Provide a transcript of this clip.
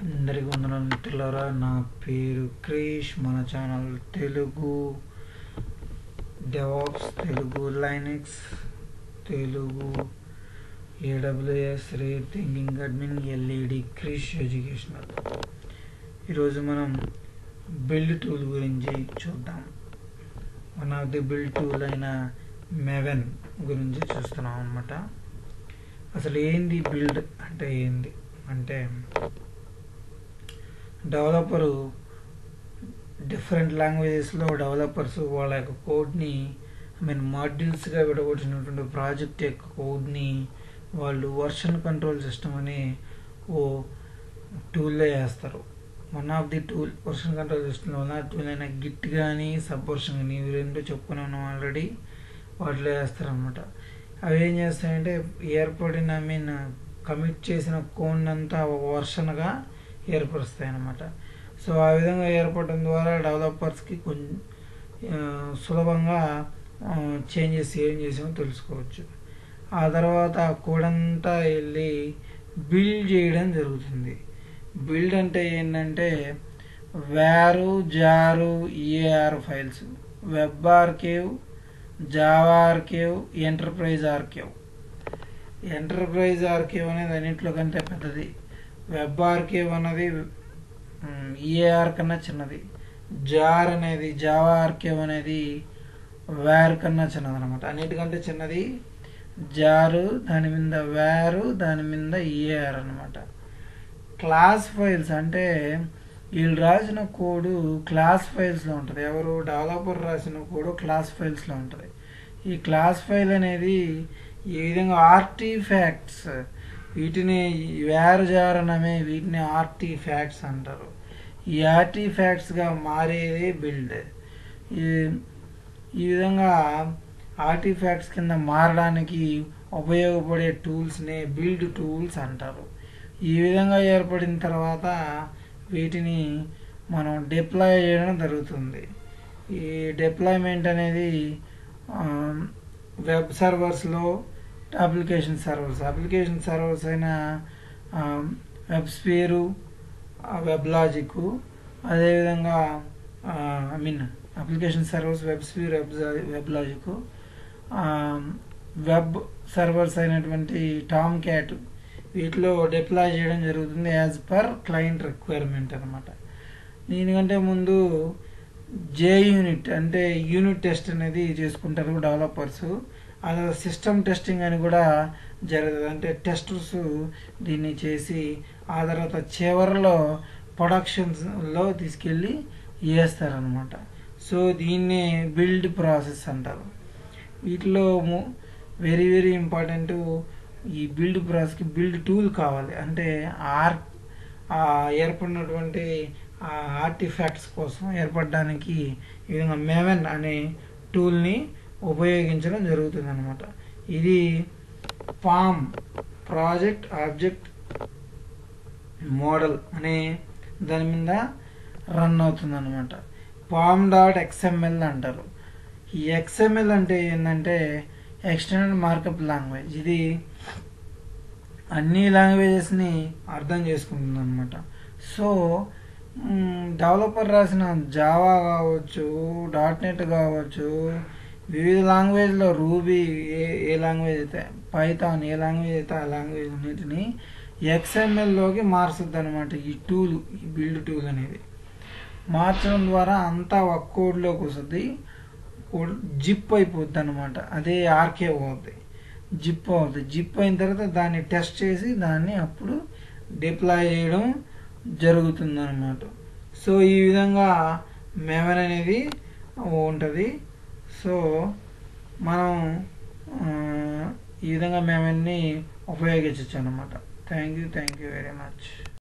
అందరికి వందనాలు మిత్రులారా నా పేరు క్రీష్ మన channel Telugu DevOps Telugu Linux Telugu AWS rethinking admin LED Krish educational ఈరోజు మనం బిల్డ్ టూల్ గురించి చూద్దాం. One of the build tool అయిన మెవెన్ గురించి చూస్తున్నాం అనమాట అసలు ఏంది బిల్డ్ అంటే ఏంది? అంటే డెవలపరు డిఫరెంట్ లాంగ్వేజెస్లో డెవలపర్స్ వాళ్ళ యొక్క కోడ్ని ఐ మీన్ మాడ్యూల్స్గా విడగొట్టినటువంటి ప్రాజెక్ట్ యొక్క కోడ్ని వాళ్ళు వర్షన్ కంట్రోల్ సిస్టమ్ అని ఓ టూల్లో వేస్తారు. One of the tool version control సిస్టంలో ఉన్న టూల్ అయినా గిట్ కానీ సబ్ వర్షన్ కానీ ఇవి రెండు చెప్పుకుని ఉన్నాం ఆల్రెడీ వాటిలో వేస్తారనమాట అవి ఏం చేస్తాయంటే ఏర్పడిన ఐ మీన్ కమిట్ చేసిన కోడ్ అంతా ఒక వర్షన్గా ఏర్పరుస్తాయి అన్నమాట సో ఆ విధంగా ఏర్పడటం ద్వారా డెవలపర్స్కి కొంచెం సులభంగా చేంజెస్ ఏం చేసామో తెలుసుకోవచ్చు. ఆ తర్వాత ఆ కోడంతా వెళ్ళి బిల్డ్ చేయడం జరుగుతుంది. బిల్డ్ అంటే ఏంటంటే war jar EAR files. Web archive Java archive enterprise archive. Enterprise archive అనేది అన్నింటిలో కంటే పెద్దది. వెబ్ ఆర్కేవ్ అనేది ఈఏఆర్ కన్నా చిన్నది. జార్ అనేది జావా ఆర్కేవ్ అనేది వేర్ కన్నా చిన్నది అనమాట అన్నిటికంటే చిన్నది జారు దాని మీద వేరు దాని మీద ఈఏఆర్ అనమాట క్లాస్ ఫైల్స్ అంటే వీళ్ళు రాసిన కోడు క్లాస్ ఫైల్స్లో ఉంటుంది. ఎవరు డెవలపర్ రాసిన కోడు క్లాస్ ఫైల్స్లో ఉంటుంది. ఈ క్లాస్ ఫైల్ అనేది ఈ విధంగా ఆర్టిఫ్యాక్ట్స్ వీటిని వేరుజారణమే వీటిని ఆర్టిఫ్యాక్ట్స్ అంటారు. ఈ ఆర్టీ ఫ్యాక్ట్స్గా మారేదే బిల్డ్ ఈ ఈ విధంగా ఆర్టీ ఫ్యాక్ట్స్ కింద మారడానికి ఉపయోగపడే టూల్స్ని బిల్డ్ టూల్స్ అంటారు. ఈ విధంగా ఏర్పడిన తర్వాత వీటిని మనం డిప్లాయ్ చేయడం జరుగుతుంది. ఈ డిప్లాయ్మెంట్ అనేది వెబ్ సర్వర్స్లో అప్లికేషన్ సర్వర్స్. అప్లికేషన్ సర్వర్స్ అయిన వెబ్స్పేరు వెబ్ లాజిక్ అదేవిధంగా I mean application servers WebSphere web WebLogic web servers అయినటువంటి టామ్ క్యాట్ వీటిలో డిప్లాయ్ చేయడం జరుగుతుంది యాజ్ పర్ క్లయింట్ రిక్వైర్మెంట్ అనమాట దీనికంటే ముందు జే యూనిట్ అంటే యూనిట్ టెస్ట్ అనేది చేసుకుంటారు డెవలపర్స్. అలా సిస్టమ్ టెస్టింగ్ అని కూడా జరుగుతుంది. అంటే టెస్టర్స్ దీన్ని చేసి ఆ తర్వాత చివరిలో ప్రొడక్షన్స్లో తీసుకెళ్ళి వేస్తారనమాట సో దీన్నే బిల్డ్ ప్రాసెస్ అంటారు. వీటిలో వెరీ వెరీ ఇంపార్టెంట్ ఈ బిల్డ్ ప్రాసెస్కి బిల్డ్ టూల్ కావాలి. అంటే ఆర్ ఏర్పడినటువంటి ఆర్టిఫాక్ట్స్ కోసం ఏర్పడడానికి ఈ విధంగా మెవెన్ అనే టూల్ని ఉపయోగించడం జరుగుతుంది అనమాట ఇది పామ్ ప్రాజెక్ట్ ఆబ్జెక్ట్ మోడల్ అనే దాని మీద రన్ అవుతుంది అనమాట పామ్ డాట్ ఎక్స్ఎంఎల్ అంటారు. ఈ ఎక్స్ఎంఎల్ అంటే ఏంటంటే ఎక్స్టెండెడ్ మార్కప్ లాంగ్వేజ్. ఇది అన్ని లాంగ్వేజెస్ని అర్థం చేసుకుంటుంది అనమాట సో డెవలపర్ రాసిన జావా కావచ్చు డాట్ నెట్ కావచ్చు వివిధ లాంగ్వేజ్లో రూబీ ఏ ఏ లాంగ్వేజ్ అయితే పైథాన్ ఏ లాంగ్వేజ్ అయితే ఆ లాంగ్వేజ్ అన్నిటిని ఎక్స్ఎంఎల్లోకి మార్చుద్ది అనమాట ఈ టూల్ ఈ బిల్డ్ టూల్ అనేది. మార్చడం ద్వారా అంతా ఒక కోడ్లోకి వస్తుంది. జిప్ అయిపోద్ది అనమాట అదే ఆర్కే అవుద్ది జిప్ అవుద్ది జిప్ అయిన తర్వాత దాన్ని టెస్ట్ చేసి దాన్ని అప్పుడు డిప్లాయ్ చేయడం జరుగుతుంది అనమాట సో ఈ విధంగా మెమరీ అనేది ఉంటుంది. సో మనం ఈ విధంగా మేమన్నీ ఉపయోగించవచ్చు అనమాట thank you thank you very much.